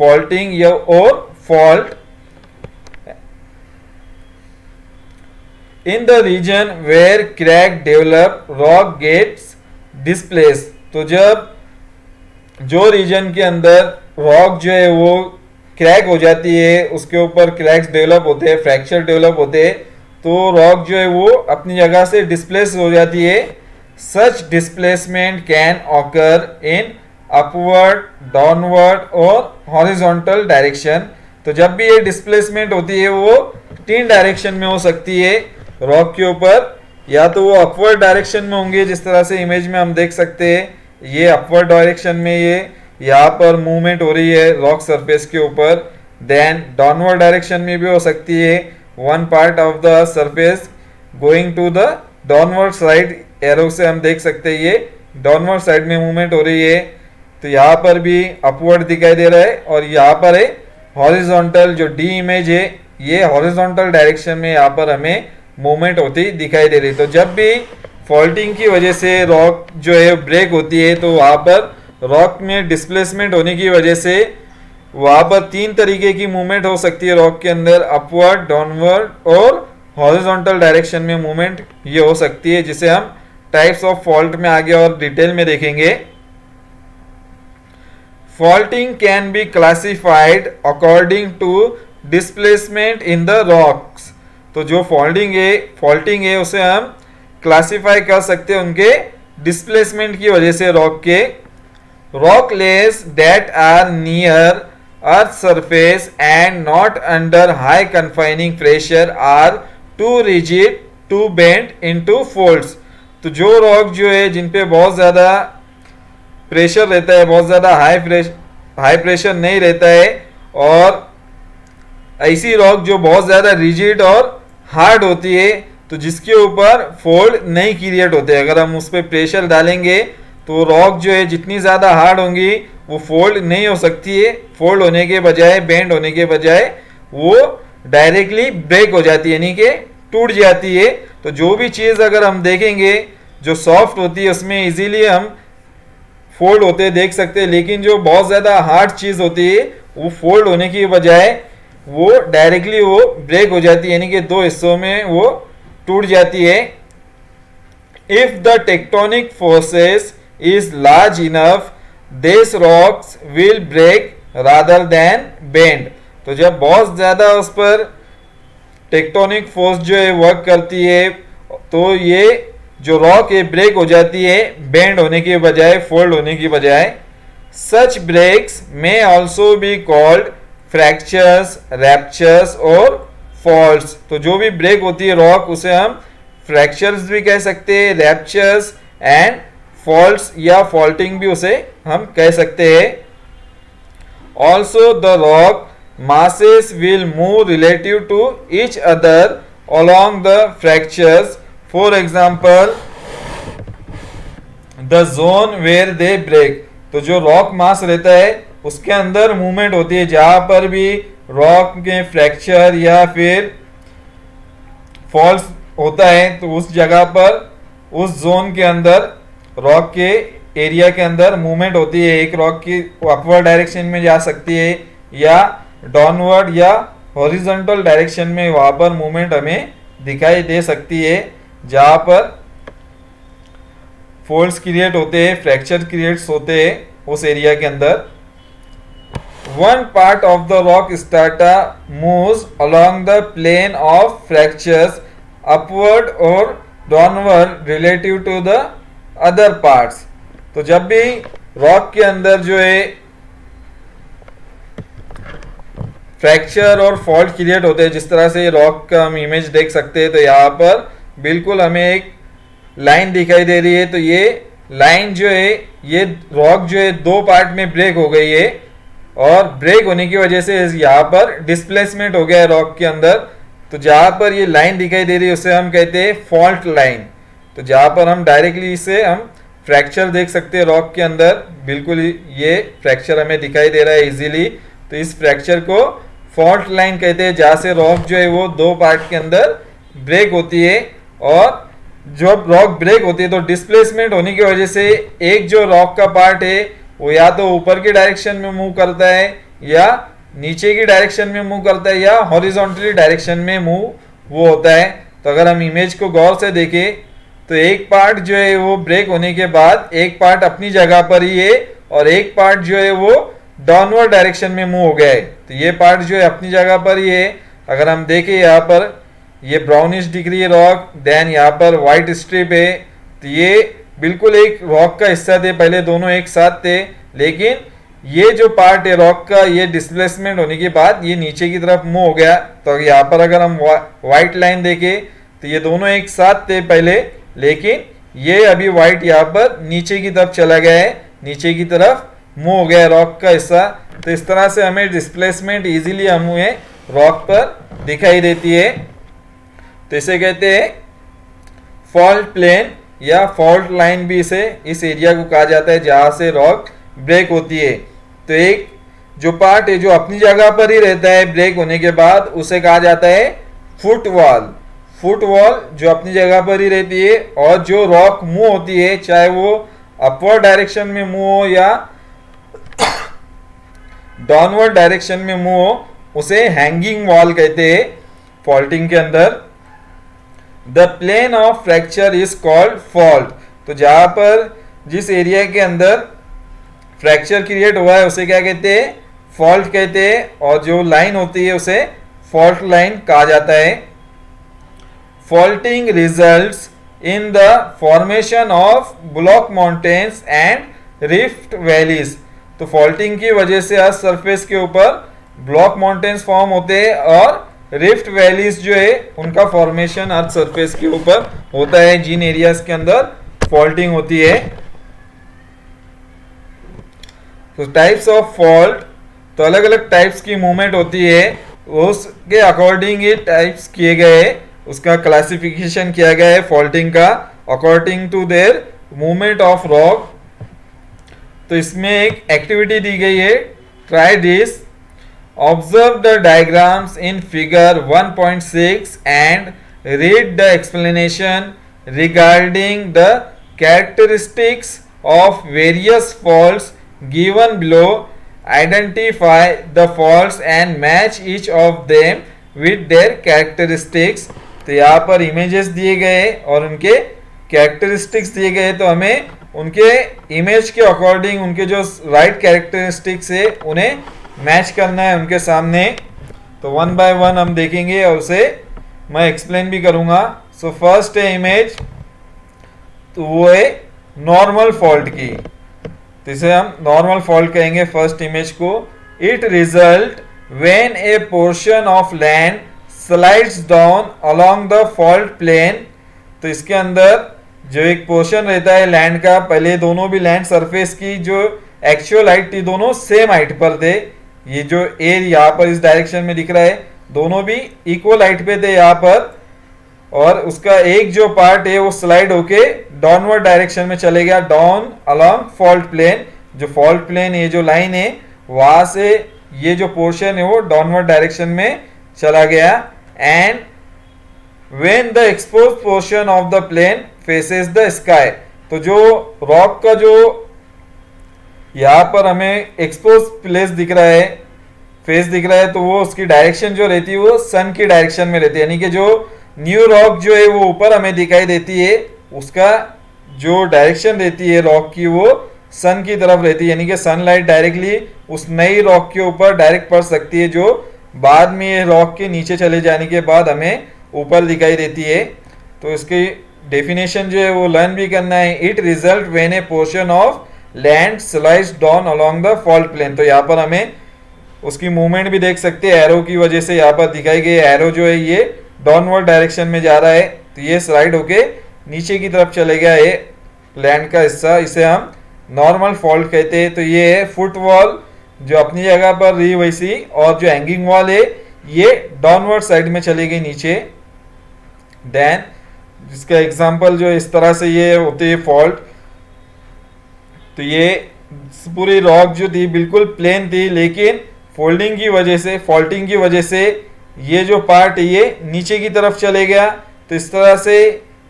फॉल्टिंग या, और fault in the region where crack develop rock gets displace तो जब जो रीजन के अंदर रॉक जो है वो क्रैक हो जाती है, उसके ऊपर क्रैक्स डेवलप होते हैं फ्रैक्चर डेवलप होते हैं तो रॉक जो है वो अपनी जगह से डिस्प्लेस हो जाती है। Such displacement can occur in upward downward और हॉरिजॉन्टल डायरेक्शन तो जब भी ये डिस्प्लेसमेंट होती है, वो तीन डायरेक्शन में हो सकती है। रॉक के ऊपर, या तो वो अपवर्ड डायरेक्शन में होंगे, जिस तरह से इमेज में हम देख सकते हैं, ये अपवर्ड डायरेक्शन में ये, यहाँ पर मूवमेंट हो रही है रॉक सरफेस के ऊपर देन डाउनवर्ड डायरेक्शन में भी हो सकती है one part of the surface going to the downward side arrow से हम देख सकते हैं ये डाउनवर्ड साइड में मूवमेंट हो रही है तो यहाँ पर भी अपवर्ड दिखाई दे रहा है, और यहाँ पर है हॉरिजॉन्टल जो डी इमेज है, ये हॉरिजॉन्टल डायरेक्शन में यहाँ पर हमें मूवमेंट होती दिखाई दे रही तो जब भी फॉल्टिंग की वजह से रॉक जो है ब्रेक होती है तो वहाँ पर रॉक में डिस्प्लेसमेंट होने की वजह से वहाँ पर तीन तरीके की मूवमेंट हो सकती है रॉक के अंदर अपवर्ड डाउनवर्ड और हॉरिजॉन्टल डायरेक्शन में मूवमेंट ये हो सकती है, जिसे हम टाइप्स ऑफ़ फॉल्ट में आगे और डिटेल में देखेंगे। Faulting can be classified according to displacement in the rocks तो जो फॉल्टिंग है फॉल्टिंग है, उसे हम क्लासिफाई कर सकते हैं उनके डिस्प्लेसमेंट की वजह से रॉक के। Rock layers that are near earth surface and not under high confining pressure are too rigid to bend into folds. तो जो रॉक जो है, जिन पे बहुत ज़्यादा प्रेशर रहता है, बहुत ज़्यादा हाई प्रेशर हाई प्रेशर नहीं रहता है, और ऐसी रॉक जो बहुत ज़्यादा रिजिड और हार्ड होती है तो जिसके ऊपर फोल्ड नहीं क्रिएट होते। अगर हम उस पर प्रेशर डालेंगे तो रॉक जो है, जितनी ज़्यादा हार्ड होंगी, वो फोल्ड नहीं हो सकती है। फोल्ड होने के बजाय बेंड होने के बजाय, वो डायरेक्टली ब्रेक हो जाती है, यानी कि टूट जाती है। तो जो भी चीज़ अगर हम देखेंगे, जो सॉफ्ट होती है, उसमें इजीली हम फोल्ड होते देख सकते हैं, लेकिन जो बहुत ज़्यादा हार्ड चीज़ होती है, वो फोल्ड होने की बजाय वो डायरेक्टली वो ब्रेक हो जाती है, यानी कि दो हिस्सों में वो टूट जाती है। If the tectonic forces is large enough this rocks will break rather than bend तो जब बहुत ज़्यादा उस पर टेक्टोनिक फोर्स जो है वर्क करती है तो ये जो रॉक है ब्रेक हो जाती है बेंड होने के बजाय फोल्ड होने की बजाय। Such breaks may also be called fractures ruptures और फॉल्ट तो जो भी ब्रेक होती है रॉक उसे हम फ्रैक्चर्स भी कह सकते हैं रैप्चर्स एंड फॉल्ट या फॉल्टिंग भी उसे हम कह सकते हैं. Also the rock masses will move relative to each other along the fractures. For example, the zone where they break. तो जो रॉक मास रहता है उसके अंदर मूवमेंट होती है, जहाँ पर भी रॉक के फ्रैक्चर या फिर फॉल्स होता है तो उस जगह पर, उस जोन के अंदर रॉक के एरिया के अंदर मूवमेंट होती है। एक रॉक की अपवर्ड डायरेक्शन में जा सकती है या डाउनवर्ड या हॉरिजॉन्टल डायरेक्शन में वहाँ पर मूवमेंट हमें दिखाई दे सकती है, जहाँ पर फोल्ड्स क्रिएट होते हैं फ्रैक्चर क्रिएट्स होते हैं उस एरिया के अंदर। One part of the rock strata moves along the plane of fractures upward or downward relative to the other parts. तो जब भी रॉक के अंदर जो है फ्रैक्चर और फॉल्ट क्रिएट होते हैं, जिस तरह से रॉक का हम इमेज देख सकते हैं तो यहाँ पर बिल्कुल हमें एक लाइन दिखाई दे रही है। तो ये लाइन जो है, ये रॉक जो है, दो पार्ट में ब्रेक हो गई है। और ब्रेक होने की वजह से यहाँ पर डिस्प्लेसमेंट हो गया है रॉक के अंदर। तो जहाँ पर ये लाइन दिखाई दे रही है, उसे हम कहते हैं फॉल्ट लाइन तो जहाँ पर हम डायरेक्टली इसे हम फ्रैक्चर देख सकते हैं रॉक के अंदर। बिल्कुल ये फ्रैक्चर हमें दिखाई दे रहा है इजीली तो इस फ्रैक्चर को फॉल्ट लाइन कहते हैं, जहाँ से रॉक जो है वो दो पार्ट के अंदर ब्रेक होती है। और जब रॉक ब्रेक होती है तो डिस्प्लेसमेंट होने की वजह से एक जो रॉक का पार्ट है वो या तो ऊपर की डायरेक्शन में मूव करता है, या नीचे की डायरेक्शन में मूव करता है, या हॉरिजॉन्टली डायरेक्शन में मूव वो होता है। तो अगर हम इमेज को गौर से देखें तो एक पार्ट जो है वो ब्रेक होने के बाद एक पार्ट अपनी जगह पर ही है, और एक पार्ट जो है वो डाउनवर्ड डायरेक्शन में मूव हो गया है। तो ये पार्ट जो है अपनी जगह पर ही है। अगर हम देखें यहाँ पर, ये ब्राउनिश डिग्री रॉक देन यहाँ पर व्हाइट स्ट्रिप है। तो ये बिल्कुल एक रॉक का हिस्सा थे, पहले दोनों एक साथ थे, लेकिन ये जो पार्ट है रॉक का, ये डिस्प्लेसमेंट होने के बाद ये नीचे की तरफ़ मूव हो गया। तो यहाँ पर अगर हम व्हाइट लाइन देखें तो ये दोनों एक साथ थे पहले, लेकिन ये अभी व्हाइट यहाँ पर नीचे की तरफ़ चला गया है, नीचे की तरफ़ मूव हो गया रॉक का हिस्सा। तो इस तरह से हमें डिस्प्लेसमेंट इजीली हमें रॉक पर दिखाई देती है। तो इसे कहते हैं फॉल्ट प्लेन या फॉल्ट लाइन भी इसे इस एरिया को कहा जाता है जहाँ से रॉक ब्रेक होती है। तो एक जो पार्ट है जो अपनी जगह पर ही रहता है ब्रेक होने के बाद, उसे कहा जाता है फुट वॉल फुट वॉल जो अपनी जगह पर ही रहती है और जो रॉक मूव होती है, चाहे वो अपवर्ड डायरेक्शन में मूव हो या डाउनवर्ड डायरेक्शन में मूव हो, उसे हैंगिंग वॉल कहते हैं। फॉल्टिंग के अंदर the plane of fracture is called fault तो जहाँ पर जिस एरिया के अंदर फ्रैक्चर क्रिएट हुआ है, उसे क्या कहते हैं? फॉल्ट कहते हैं। और जो लाइन होती है, उसे फॉल्ट लाइन कहा जाता है। Faulting results in the formation of block mountains and rift valleys तो फॉल्टिंग की वजह से अर्थ सरफेस के ऊपर ब्लॉक माउंटेन्स फॉर्म होते हैं और रिफ्ट वैलीज जो है, उनका फॉर्मेशन अर्थ सरफेस के ऊपर होता है। जिन एरियाज़ के अंदर फॉल्टिंग होती है। तो टाइप्स ऑफ़ फॉल्ट तो अलग अलग टाइप्स की मूवमेंट होती है। उसके अकॉर्डिंग ही टाइप्स किए गए उसका क्लासिफिकेशन किया गया है फॉल्टिंग का। According to their movement of rock तो इसमें एक एक्टिविटी दी गई है। Try this observe the diagrams in figure 1.6 and read the explanation regarding the characteristics of various fault given below identify the faults and match each of them with their characteristics. तो यहाँ पर images दिए गए और उनके characteristics दिए गए। तो हमें उनके इमेज के अकॉर्डिंग उनके जो राइट कैरेक्टरिस्टिक्स है, उन्हें मैच करना है उनके सामने तो वन बाय वन हम देखेंगे और उसे मैं एक्सप्लेन भी करूँगा। सो फ़र्स्ट है इमेज तो वो है नॉर्मल फॉल्ट की। तो इसे हम नॉर्मल फॉल्ट कहेंगे फ़र्स्ट इमेज को। It result when a portion of land slides down along the fault plane तो इसके अंदर जो एक पोर्शन रहता है लैंड का, पहले दोनों भी लैंड सरफेस की, जो एक्चुअल हाइट थी, दोनों सेम हाइट पर थे। ये जो एयर यहाँ पर इस डायरेक्शन में दिख रहा है, दोनों भी इक्वल हाइट पे थे यहाँ पर, और उसका एक जो पार्ट है वो स्लाइड होके डाउनवर्ड डायरेक्शन में चले गया डाउन अलॉन्ग फॉल्ट प्लेन जो फॉल्ट प्लेन ये जो लाइन है, वहाँ से ये जो पोर्शन है वो डाउनवर्ड डायरेक्शन में चला गया. And when the expose portion of the plane faces the sky तो जो रॉक का जो यहाँ पर हमें एक्सपोज प्लेस दिख रहा है फेस दिख रहा है तो वो उसकी डायरेक्शन जो रहती है वो सन की डायरेक्शन में रहती है। यानी कि जो न्यू रॉक जो है वो ऊपर हमें दिखाई देती है, उसका जो डायरेक्शन रहती है रॉक की वो सन की तरफ़ रहती है। यानी कि सनलाइट डायरेक्टली उस नई रॉक के ऊपर डायरेक्ट पड़ सकती है, जो बाद में ये रॉक के नीचे चले जाने के बाद हमें ऊपर दिखाई देती है। तो इसकी डेफिनेशन जो है वो लर्न भी करना है। It result when a portion of land slice down along the fault plane तो यहाँ पर हमें उसकी मूवमेंट भी देख सकते हैं। एरो की वजह से यहाँ पर दिखाई गई एरो जो है ये डाउनवर्ड डायरेक्शन में जा रहा है। तो ये स्लाइड होके नीचे की तरफ़ चले गया ये लैंड का हिस्सा। इसे हम नॉर्मल फॉल्ट कहते हैं। तो ये है फुट वॉल जो अपनी जगह पर रही वैसी और जो हैंगिंग वॉल है, ये डाउनवर्ड साइड में चली गई नीचे। देन जिसका एग्ज़ाम्पल जो इस तरह से ये होती है फॉल्ट तो ये पूरी रॉक जो थी, बिल्कुल प्लेन थी, लेकिन फोल्डिंग की वजह से फॉल्टिंग की वजह से ये जो पार्ट ये नीचे की तरफ़ चले गया। तो इस तरह से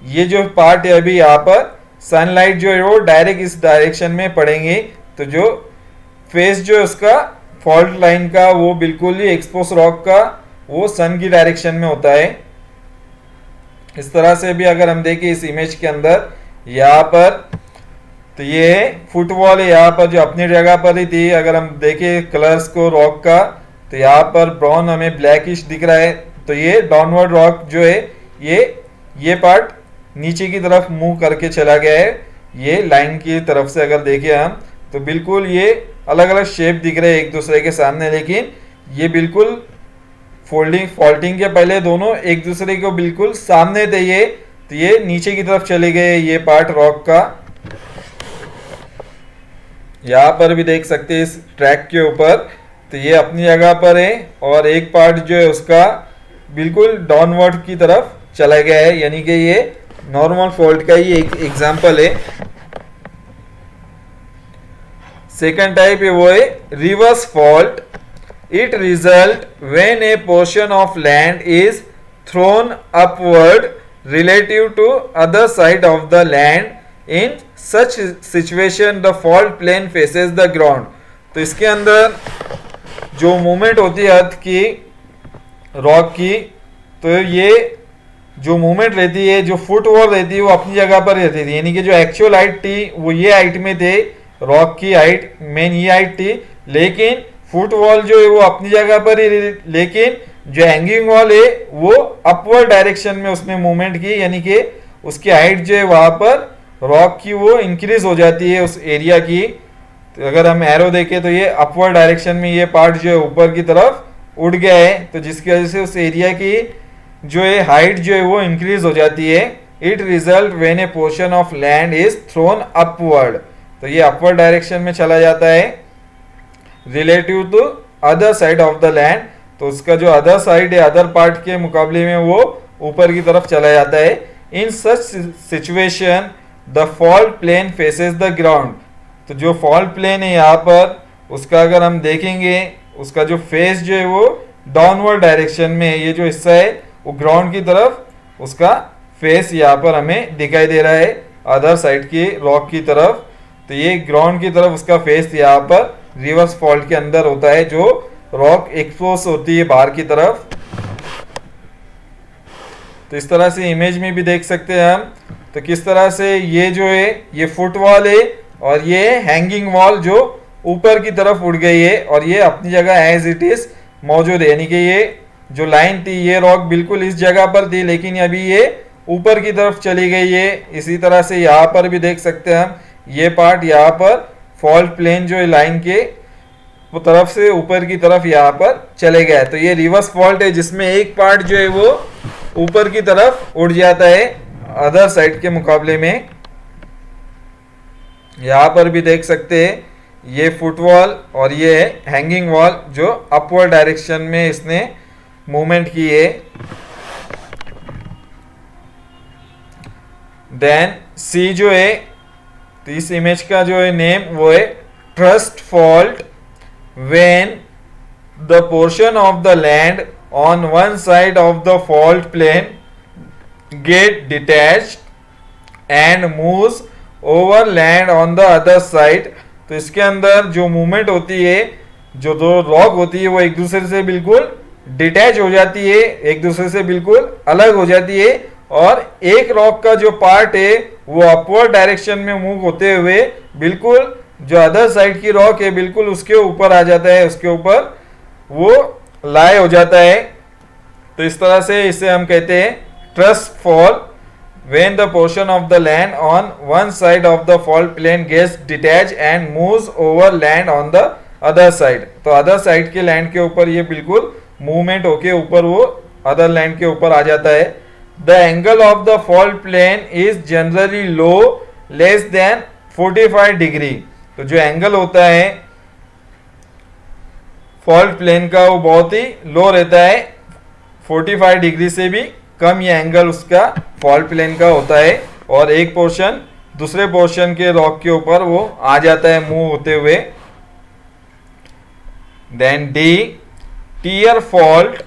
ये जो पार्ट है अभी यहाँ पर सनलाइट जो है वो डायरेक्ट इस डायरेक्शन में पड़ेंगे। तो जो फेस जो उसका फॉल्ट लाइन का, वो बिल्कुल ही एक्सपोज रॉक का, वो सन की डायरेक्शन में होता है। इस तरह से भी अगर हम देखें इस इमेज के अंदर, यहाँ पर तो ये फुटबॉल यहाँ पर जो अपनी जगह पर ही थी, अगर हम देखें कलर्स को रॉक का तो यहाँ पर ब्राउन हमें ब्लैकिश दिख रहा है। तो ये डाउनवर्ड रॉक जो है, ये ये पार्ट नीचे की तरफ़ मूव करके चला गया है। ये लाइन की तरफ़ से अगर देखें हम तो बिल्कुल ये अलग अलग शेप दिख रहे हैं एक दूसरे के सामने, लेकिन ये बिल्कुल फोल्डिंग फॉल्टिंग के पहले दोनों एक दूसरे को बिल्कुल सामने थे ये। तो ये नीचे की तरफ़ चले गए, ये पार्ट रॉक का। यहाँ पर भी देख सकते हैं इस ट्रैक के ऊपर। तो ये अपनी जगह पर है और एक पार्ट जो है उसका बिल्कुल डाउनवर्ड की तरफ़ चला गया है। यानी कि ये नॉर्मल फॉल्ट का ही एक एग्जांपल है। सेकंड टाइप है वो है reverse fault it result when a portion of land is thrown upward relative to other side of the land in such situation the fault plane faces the ground तो इसके अंदर जो movement होती है अर्थ की रॉक की तो ये जो मूवमेंट रहती है, जो फुट वॉल रहती है, वो अपनी जगह पर रहती थी। यानी कि जो एक्चुअल हाइट थी, वो ये हाइट में थे रॉक की हाइट मेन ये हाइट थी। लेकिन फुट वॉल जो है, वो अपनी जगह पर ही लेकिन जो हैंगिंग वॉल है, वो अपवर्ड डायरेक्शन में उसने मूवमेंट की। यानी कि उसकी हाइट जो है, वहाँ पर रॉक की वो इंक्रीज हो जाती है उस एरिया की। तो अगर हम एरो देखें तो ये अपवर्ड डायरेक्शन में ये पार्ट जो है ऊपर की तरफ़ उड़ गया है। तो जिसकी वजह से उस एरिया की जो है हाइट जो है वो इंक्रीज हो जाती है। It result when a portion of land is thrown upward तो ये अपवर्ड डायरेक्शन में चला जाता है। Relative to other side of the land तो उसका जो अदर साइड है अदर पार्ट के मुकाबले में वो ऊपर की तरफ़ चला जाता है। In such situation the fault plane faces the ground तो जो फॉल्ट प्लेन है यहाँ पर, उसका अगर हम देखेंगे, उसका जो फेस जो है वो डाउनवर्ड डायरेक्शन में है। ये जो हिस्सा है, वो ग्राउंड की तरफ़, उसका फेस यहाँ पर हमें दिखाई दे रहा है अदर साइड की रॉक की तरफ़। तो ये ग्राउंड की तरफ़ उसका फेस यहाँ पर रिवर्स फॉल्ट के अंदर होता है, जो रॉक एक्सपोज होती है बाहर की तरफ़। तो इस तरह से इमेज में भी देख सकते हैं हम। तो किस तरह से ये जो है, ये फुटवॉल है और ये हैंगिंग वॉल जो ऊपर की तरफ़ उड़ गई है और ये अपनी जगह एज इट इज़ मौजूद है। यानी कि ये जो लाइन थी, ये रॉक बिल्कुल इस जगह पर थी, लेकिन अभी ये ऊपर की तरफ़ चली गई है। इसी तरह से यहाँ पर भी देख सकते हैं हम। ये पार्ट यहाँ पर फॉल्ट प्लेन जो है लाइन के वो तरफ़ से ऊपर की तरफ़ यहाँ पर चले गया है तो ये रिवर्स फॉल्ट है, जिसमें एक पार्ट जो है वो ऊपर की तरफ़ उड़ जाता है अदर साइड के मुकाबले में। यहाँ पर भी देख सकते हैं, ये फुटवॉल और ये हैंगिंग वॉल जो अपवर्ड डायरेक्शन में इसने मूवमेंट की है। देन सी जो है तो इस इमेज का जो है नेम वो है thrust fault when the portion of the land on one side of the fault plane get detach and move over land on the other side तो इसके अंदर जो मूवमेंट होती है, जो दो रॉक होती है, वो एक दूसरे से बिल्कुल डिटैच हो जाती है, एक दूसरे से बिल्कुल अलग हो जाती है और एक रॉक का जो पार्ट है, वो अपवर्ड डायरेक्शन में मूव होते हुए बिल्कुल जो अदर साइड की रॉक है, बिल्कुल उसके ऊपर आ जाता है, उसके ऊपर वो लाए हो जाता है। तो इस तरह से इसे हम कहते हैं thrust fault when the portion of the land on one side of the fault plane gets detach and moves over land on the other side तो अदर साइड के लैंड के ऊपर ये बिल्कुल मूवमेंट होके ऊपर वो अदर लैंड के ऊपर आ जाता है। The angle of the fault plane is generally low, less than 45 degree तो जो एंगल होता है फॉल्ट प्लेन का वो बहुत ही लो रहता है 45 डिग्री से भी कम ये एंगल उसका फॉल्ट प्लेन का होता है और एक पोर्शन दूसरे पोर्शन के रॉक के ऊपर वो आ जाता है मूव होते हुए then the tear fault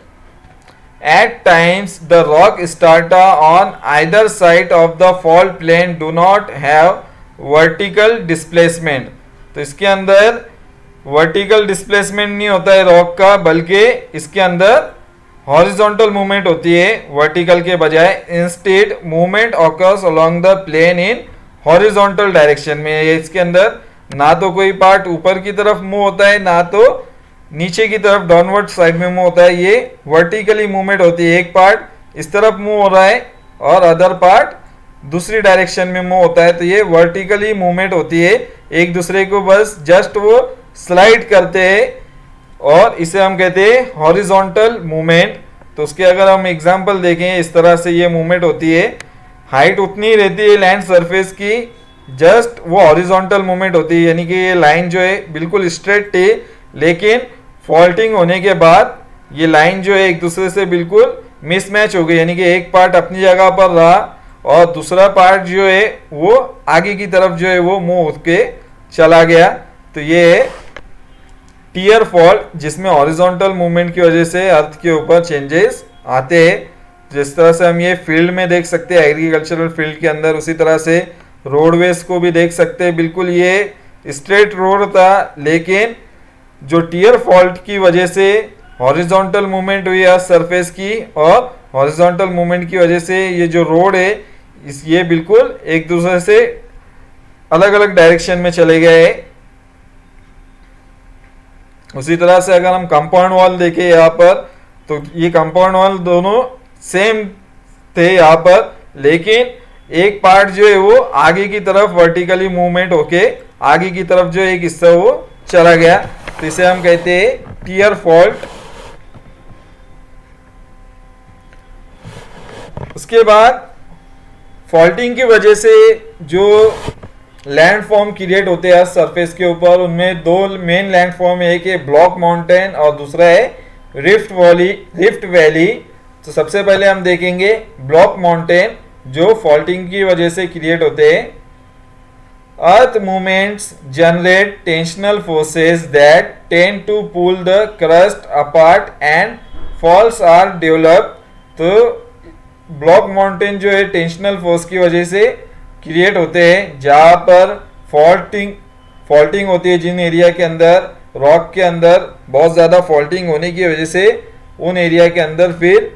At times, the rock strata on either side of the fault plane do not have vertical displacement. तो इसके अंदर वर्टिकल डिस्प्लेसमेंट नहीं होता है रॉक का, बल्कि इसके अंदर हॉरिजॉन्टल मूवमेंट होती है वर्टिकल के बजाय instead movement occurs along the plane in horizontal direction में। इसके अंदर ना तो कोई पार्ट ऊपर की तरफ़ मूव होता है, ना तो नीचे की तरफ़ डाउनवर्ड साइड में मूव होता है। ये वर्टिकली मूवमेंट होती है। एक पार्ट इस तरफ़ मूव हो रहा है और अदर पार्ट दूसरी डायरेक्शन में मूव होता है। तो ये वर्टिकली मूवमेंट होती है। एक दूसरे को बस जस्ट वो स्लाइड करते हैं और इसे हम कहते हैं हॉरिजॉन्टल मूवमेंट। तो उसके अगर हम एग्ज़ाम्पल देखें, इस तरह से ये मूवमेंट होती है। हाइट उतनी रहती है लैंड सरफेस की, जस्ट वो हॉरिजॉन्टल मूवमेंट होती है। यानी कि ये लाइन जो है बिल्कुल स्ट्रेट है लेकिन फॉल्टिंग होने के बाद ये लाइन जो है एक दूसरे से बिल्कुल मिसमैच हो गई। यानी कि एक पार्ट अपनी जगह पर रहा और दूसरा पार्ट जो है वो आगे की तरफ़ जो है वो मुँह के चला गया। तो ये टीयर फॉल्ट, जिसमें हॉरिजॉन्टल मूवमेंट की वजह से अर्थ के ऊपर चेंजेस आते हैं। जिस तरह से हम ये फ़ील्ड में देख सकते हैं एग्रीकल्चरल फ़ील्ड के अंदर, उसी तरह से रोडवेज़ को भी देख सकते हैं। बिल्कुल ये स्ट्रेट रोड था, लेकिन जो टीयर फॉल्ट की वजह से हॉरिजॉन्टल मूवमेंट हुई है सरफेस की, और हॉरिजॉन्टल मूवमेंट की वजह से ये जो रोड है, इस ये बिल्कुल एक दूसरे से अलग अलग डायरेक्शन में चले गए। उसी तरह से अगर हम कंपाउंड वॉल देखें यहाँ पर तो ये कंपाउंड वॉल दोनों सेम थे यहाँ पर, लेकिन एक पार्ट जो है वो आगे की तरफ़ वर्टिकली मूवमेंट होके आगे की तरफ़ जो एक हिस्सा वो चला गया। तो इसे हम कहते हैं टीयर फॉल्ट उसके बाद फॉल्टिंग की वजह से जो लैंड फॉर्म क्रिएट होते हैं सरफेस के ऊपर, उनमें दो मेन लैंड फॉर्म एक है ब्लॉक माउंटेन और दूसरा है रिफ्ट वैली रिफ्ट वैली तो सबसे पहले हम देखेंगे ब्लॉक माउंटेन जो फॉल्टिंग की वजह से क्रिएट होते हैं। Earth movements generate tensional forces that tend to pull the crust apart and faults are develop तो ब्लॉक माउंटेन जो है टेंशनल फोर्स की वजह से क्रिएट होते हैं, जहाँ पर फॉल्टिंग फॉल्टिंग होती है जिन एरिया के अंदर रॉक के अंदर बहुत ज़्यादा फॉल्टिंग होने की वजह से उन एरिया के अंदर फिर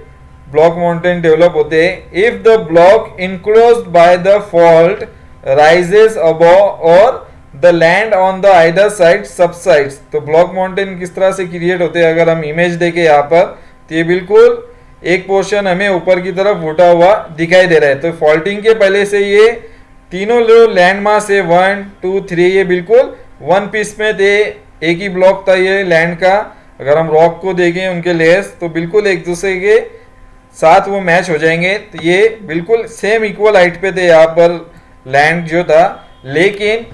ब्लॉक माउंटेन डेवलप होते हैं। If the block enclose by the fault rises above और the land on the either side subsides तो ब्लॉक माउंटेन किस तरह से क्रिएट होते हैं? अगर हम इमेज देखें यहाँ पर तो ये बिल्कुल एक पोर्शन हमें ऊपर की तरफ़ उठा हुआ दिखाई दे रहा है। तो फॉल्टिंग के पहले से ये तीनों जो लैंड मास है वन टू थ्री ये बिल्कुल वन पीस में थे, एक ही ब्लॉक था ये लैंड का। अगर हम रॉक को देखें उनके लेयर्स तो बिल्कुल एक दूसरे के साथ वो मैच हो जाएँगे। तो ये बिल्कुल सेम इक्वल हाइट पे थे यहाँ पर लैंड जो था। लेकिन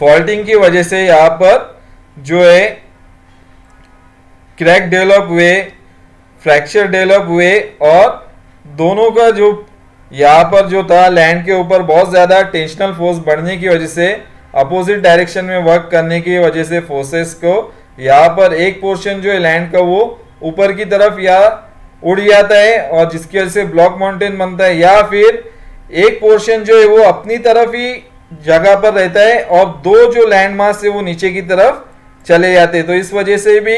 फॉल्टिंग की वजह से यहाँ पर जो है क्रैक डेवलप हुए फ्रैक्चर डेवलप हुए और दोनों का जो यहाँ पर जो था लैंड के ऊपर बहुत ज़्यादा टेंशनल फोर्स बढ़ने की वजह से अपोजिट डायरेक्शन में वर्क करने की वजह से फोर्सेस को यहाँ पर एक पोर्शन जो है लैंड का वो ऊपर की तरफ़ या उड़ जाता है और जिसकी वजह से ब्लॉक माउंटेन बनता है या फिर एक पोर्शन जो है वो अपनी तरफ़ ही जगह पर रहता है और दो जो लैंड मास है वो नीचे की तरफ़ चले जाते हैं। तो इस वजह से भी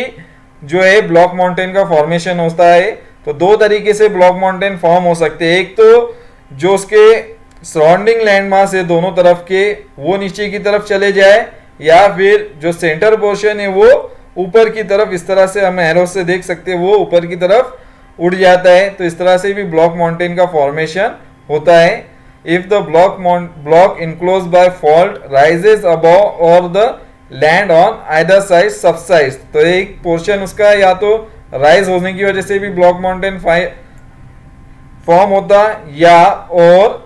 जो है ब्लॉक माउंटेन का फॉर्मेशन होता है। तो दो तरीके से ब्लॉक माउंटेन फॉर्म हो सकते हैं। एक तो जो उसके सराउंडिंग लैंड मास है दोनों तरफ़ के, वो नीचे की तरफ़ चले जाए, या फिर जो सेंटर पोर्शन है वो ऊपर की तरफ़, इस तरह से हम एरो से देख सकते हैं, वो ऊपर की तरफ़ उड़ जाता है। तो इस तरह से भी ब्लॉक माउंटेन का फॉर्मेशन होता है। If the block block enclose by fault rises above और the land on either side subsides तो एक पोर्शन उसका या तो राइज होने की वजह से भी ब्लॉक माउंटेन फॉर्म होता है या और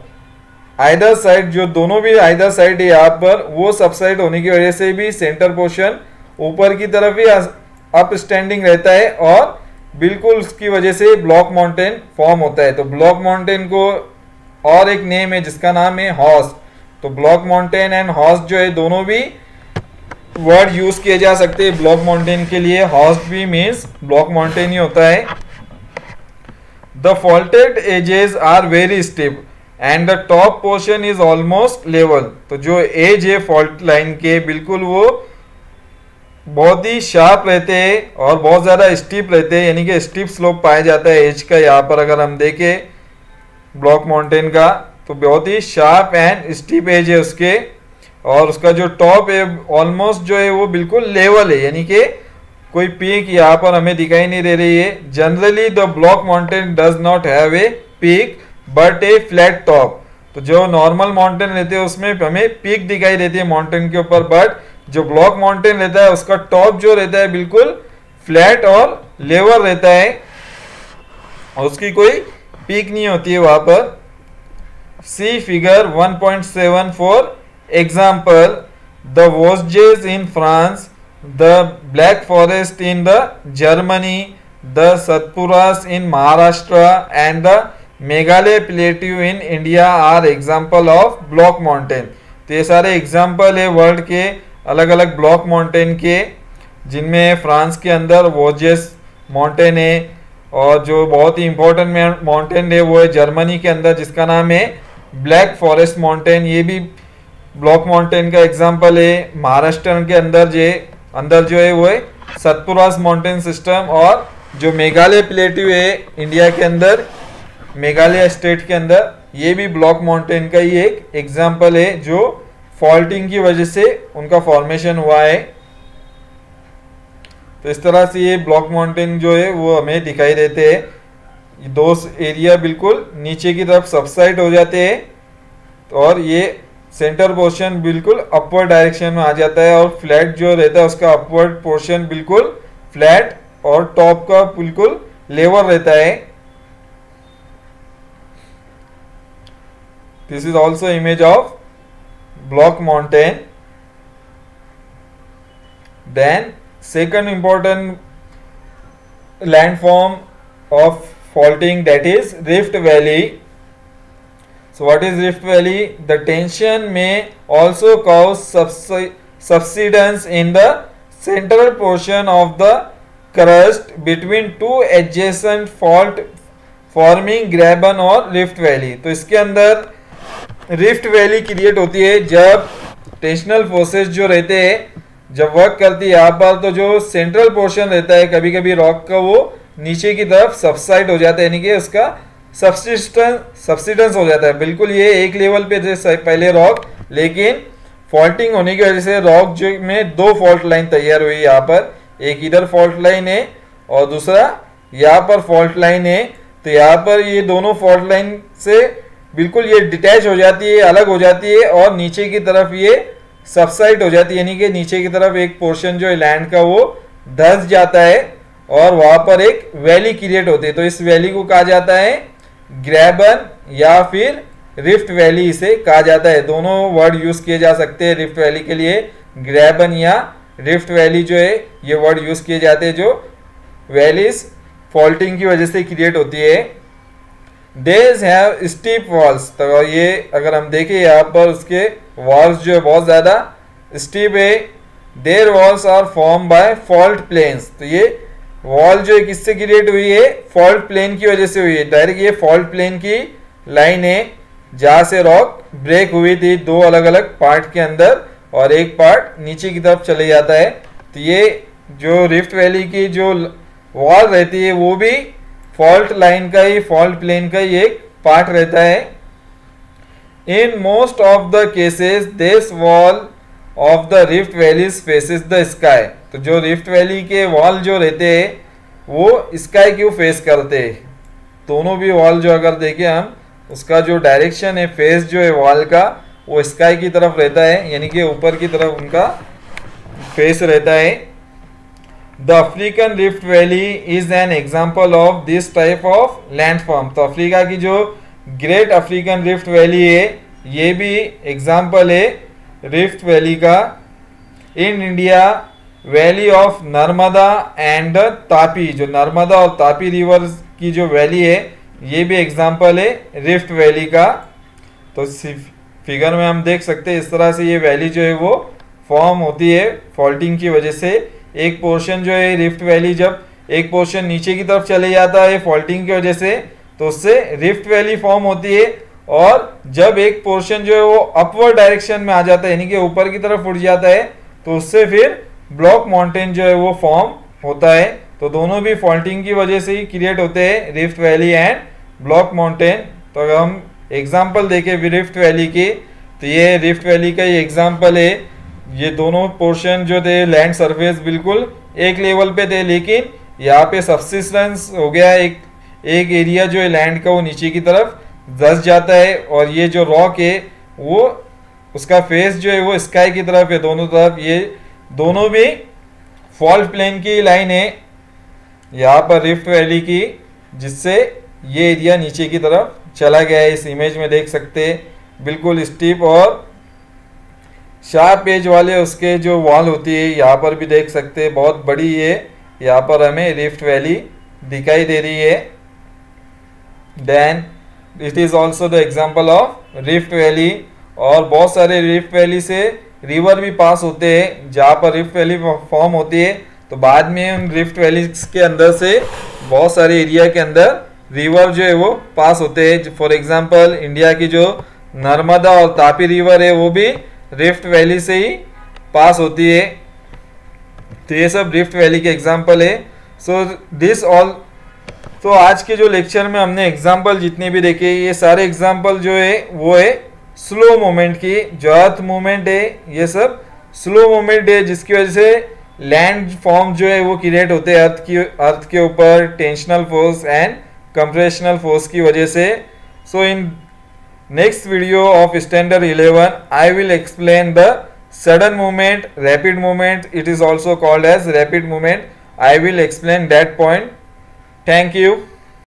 आइदर साइड जो दोनों भी आइदर साइड है यहाँ पर, वो सबसाइड होने की वजह से भी सेंटर पोर्शन ऊपर की तरफ़ ही अप स्टैंडिंग रहता है और बिल्कुल उसकी वजह से ब्लॉक माउंटेन फॉर्म होता है। तो ब्लॉक माउंटेन को और एक नेम है जिसका नाम है हॉस तो ब्लॉक माउंटेन एंड हॉस जो है, दोनों भी वर्ड यूज़ किए जा सकते हैं ब्लॉक माउंटेन के लिए। हॉस्ट भी मीन्स ब्लॉक माउंटेन ही होता है। The faulted edges are very steep and the top portion is almost level तो जो एज है फॉल्ट लाइन के, बिल्कुल वो बहुत ही शार्प रहते हैं और बहुत ज़्यादा स्टीप रहते हैं। यानी कि स्टीप स्लोप पाया जाता है एज का। यहाँ पर अगर हम देखें ब्लॉक माउंटेन का तो बहुत ही शार्प एंड स्टीप एज है उसके। और उसका जो टॉप है ऑलमोस्ट जो है वो बिल्कुल लेवल है। यानी कि कोई पीक यहाँ पर हमें दिखाई नहीं दे रही है। Generally the block mountain does not have a peak but a flat top तो जो नॉर्मल माउंटेन रहते हैं, उसमें हमें पीक दिखाई देती है माउंटेन के ऊपर बट जो ब्लॉक माउंटेन रहता है, उसका टॉप जो रहता है, बिल्कुल फ्लैट और लेवर रहता है। उसकी कोई पीक नहीं होती है वहाँ पर। See figure 1.7 for example the Vosges in France the Black Forest in the Germany the Satpuras in Maharashtra and the Meghalaya plateau in India are example of block mountain तो ये सारे एग्ज़ाम्पल है world के अलग अलग block mountain के, जिनमें France के अंदर वोजेस माउंटेन है, और जो बहुत ही इंपॉर्टेंट माउंटेन है, वो है जर्मनी के अंदर, जिसका नाम है ब्लैक फॉरेस्ट माउंटेन ये भी ब्लॉक माउंटेन का एग्ज़ाम्पल है. महाराष्ट्र के अंदर जो अंदर जो है वो है सतपुरास माउंटेन सिस्टम और जो मेघालय प्लेटिव है इंडिया के अंदर, मेघालय स्टेट के अंदर, ये भी ब्लॉक माउंटेन का ही एक एग्ज़ाम्पल है जो फॉल्टिंग की वजह से उनका फॉर्मेशन हुआ है। तो इस तरह से ये ब्लॉक माउंटेन जो है वो हमें दिखाई देते हैं। दो एरिया बिल्कुल नीचे की तरफ़ सबसाइड हो जाते हैं और ये सेंटर पोर्शन बिल्कुल अपवर्ड डायरेक्शन में आ जाता है और फ्लैट जो रहता है उसका अपवर्ड पोर्शन बिल्कुल फ्लैट और टॉप का बिल्कुल लेवल रहता है। This is also image of block mountain then second important landform of faulting that is rift valley. So, what is rift valley? The tension may also cause subsidence in the central portion of the crust between two adjacent fault forming graben और rift valley तो इसके अंदर rift valley create होती है जब tensional forces जो रहते हैं, जब वर्क करती है यहाँ पर तो जो सेंट्रल पोर्शन रहता है कभी कभी रॉक का वो नीचे की तरफ़ सबसाइड हो जाता है, यानी कि उसका सब्सिस्टेंस सब्सिडेंस हो जाता है। बिल्कुल ये एक लेवल पे थे पहले रॉक लेकिन फॉल्टिंग होने की वजह से रॉक जो में दो फॉल्ट लाइन तैयार हुई यहाँ पर। एक इधर फॉल्ट लाइन है और दूसरा यहाँ पर फॉल्ट लाइन है। तो यहाँ पर ये दोनों फॉल्ट लाइन से बिल्कुल ये डिटैच हो जाती है, अलग हो जाती है और नीचे की तरफ़ ये सबसाइड हो जाती है। यानी कि नीचे की तरफ़ एक पोर्शन जो है लैंड का वो धस जाता है और वहाँ पर एक वैली क्रिएट होती है। तो इस वैली को कहा जाता है ग्रैबन या फिर रिफ्ट वैली इसे कहा जाता है। दोनों वर्ड यूज़ किए जा सकते हैं रिफ्ट वैली के लिए। ग्रैबन या रिफ्ट वैली जो है, ये वर्ड यूज़ किए जाते हैं जो वैलीज फॉल्टिंग की वजह से क्रिएट होती है। देज हैव स्टीप वॉल्स तो ये अगर हम देखें, यहाँ पर उसके वॉल्स जो है बहुत ज़्यादा स्टीप है। Their walls are form by fault planes तो ये वॉल जो है किससे क्रिएट हुई है? फॉल्ट प्लेन की वजह से हुई है। डायरेक्ट ये फॉल्ट प्लेन की लाइन है, जहाँ से रॉक ब्रेक हुई थी दो अलग अलग पार्ट के अंदर और एक पार्ट नीचे की तरफ़ चले जाता है। तो ये जो रिफ्ट वैली की जो वॉल रहती है, वो भी फॉल्ट लाइन का ही फॉल्ट प्लेन का ही एक पार्ट रहता है। In most of the cases this wall of the rift valleys faces the sky तो जो रिफ्ट वैली के वॉल जो रहते हैं, वो स्काई क्यों फेस करते दोनों भी वॉल जो अगर देखें हम, उसका जो डायरेक्शन है फेस जो है वॉल का, वो स्काई की तरफ़ रहता है, यानी कि ऊपर की तरफ़ उनका फेस रहता है। The African rift valley is an example of this type of land form तो अफ्रीका की जो ग्रेट अफ्रीकन रिफ्ट वैली है, ये भी एग्ज़ाम्पल है। रिफ्ट वैली का in India valley of Narmada and Tapi जो नर्मदा और तापी रिवर की जो वैली है, ये भी एग्ज़ाम्पल है रिफ्ट वैली का। तो फिगर में हम देख सकते हैं, इस तरह से ये वैली जो है वो फॉर्म होती है फॉल्टिंग की वजह से। एक पोर्शन जो है रिफ्ट वैली जब एक पोर्शन नीचे की तरफ़ चले जाता है फॉल्टिंग की वजह से तो उससे रिफ्ट वैली फॉर्म होती है। और जब एक पोर्शन जो है वो अपवर्ड डायरेक्शन में आ जाता है, यानी कि ऊपर की तरफ़ उठ जाता है तो उससे फिर ब्लॉक माउंटेन जो है वो फॉर्म होता है। तो दोनों भी फॉल्टिंग की वजह से ही क्रिएट होते हैं rift valley and block mountain तो अगर हम एग्ज़ाम्पल देखें रिफ्ट वैली की तो ये रिफ्ट वैली का ही एग्ज़ाम्पल है। ये दोनों पोर्शन जो थे लैंड सरफेस बिल्कुल एक लेवल पे थे, लेकिन यहाँ पे सबसिस्टेंस हो गया, एक एक एरिया जो है लैंड का वो नीचे की तरफ़। धस जाता है और ये जो रॉक है, वो उसका फेस जो है, वो स्काई की तरफ़ है, दोनों तरफ़। ये दोनों भी फॉल्ट प्लेन की लाइन है, यहाँ पर रिफ्ट वैली की, जिससे ये एरिया नीचे की तरफ़ चला गया है। इस इमेज में देख सकते बिल्कुल स्टीप और शार्प एज वाले उसके जो वॉल होती है, यहाँ पर भी देख सकते बहुत बड़ी है। यहाँ पर हमें रिफ्ट वैली दिखाई दे रही है। Then it is also the example of rift valley और बहुत सारे रिफ्ट वैली से रिवर भी पास होते हैं। जहाँ पर रिफ्ट वैली फॉर्म होती है तो बाद में उन रिफ्ट वैली के अंदर से बहुत सारे एरिया के अंदर रिवर जो है वो पास होते हैं। फॉर एग्जांपल इंडिया की जो नर्मदा और तापी रिवर है, वो भी रिफ्ट वैली से ही पास होती है। तो ये सब रिफ्ट वैली के एग्ज़ाम्पल है। सो दिस ऑल तो आज के जो लेक्चर में हमने एग्ज़ाम्पल जितने भी देखे, ये सारे एग्ज़ाम्पल जो है, वो है स्लो मोमेंट की। जो अर्थ मूवमेंट है, ये सब स्लो मोमेंट है, जिसकी वजह से लैंड फॉर्म जो है, वो क्रिएट होते हैं अर्थ की अर्थ के ऊपर tensional force and compressional force की वजह से। So in next video of standard eleven I will explain the sudden movement rapid movement it is also called as rapid movement i will explain that point. Thank you